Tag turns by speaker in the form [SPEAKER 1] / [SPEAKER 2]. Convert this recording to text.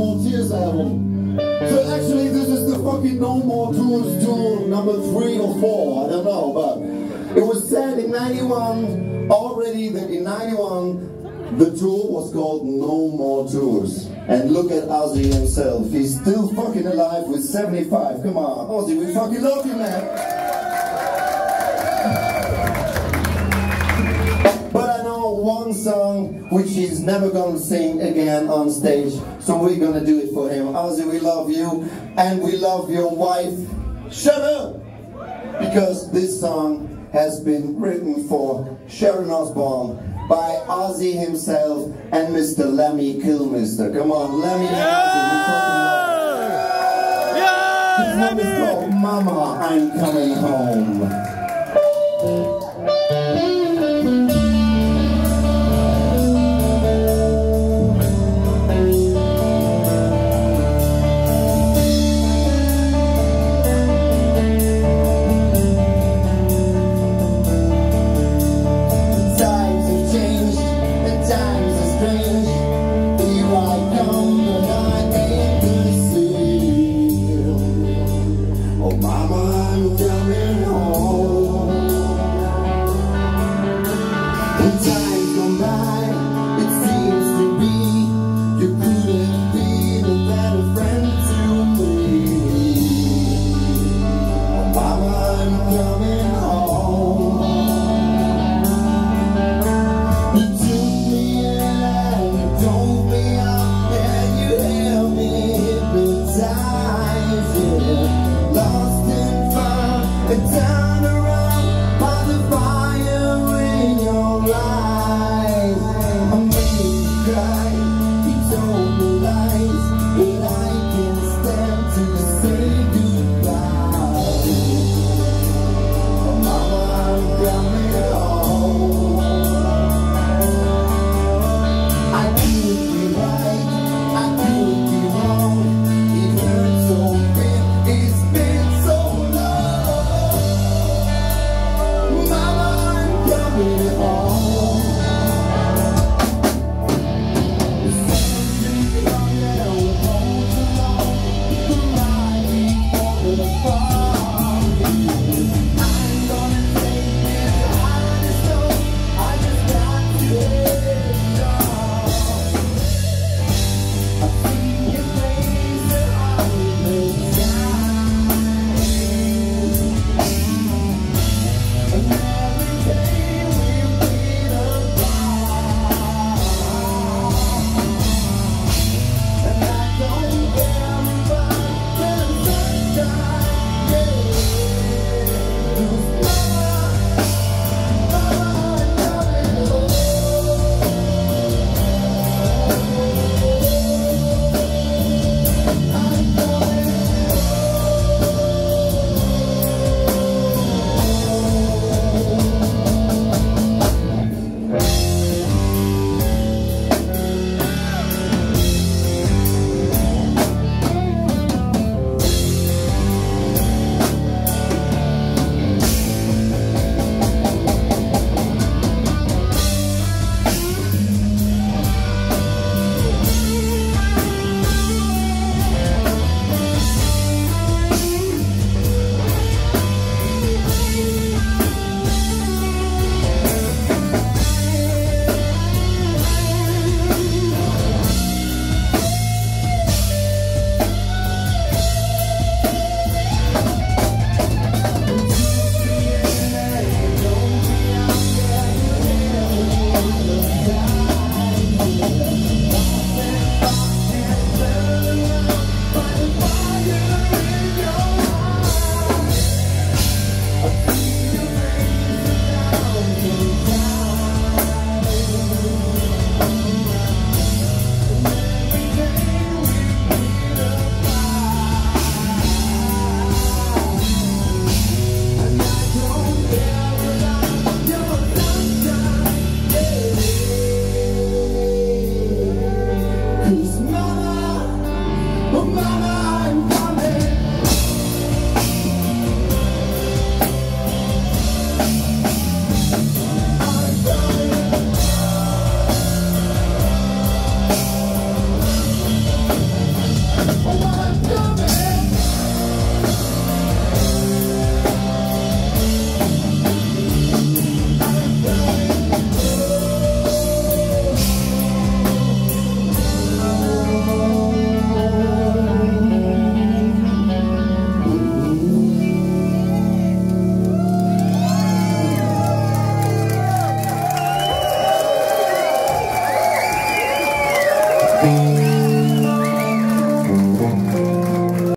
[SPEAKER 1] Tears album. So actually this is the fucking No More Tours tour number three or four, I don't know, but it was said in 91 already that in 91 the tour was called No More Tours. And look at Ozzy himself, he's still fucking alive with 75. Come on, Ozzy, we fucking love you, man. But I know one song which he's never gonna sing again on stage. So we're gonna do it for him. Oh, Ozzy, we love you and we love your wife. Shut up! Because this song has been written for Sharon Osbourne by Ozzy himself and Mr. Lemmy Kilmister. Come on, Lemmy
[SPEAKER 2] yeah! Yeah!
[SPEAKER 1] His name is called Mama, I'm Coming Home.
[SPEAKER 3] Mama, oh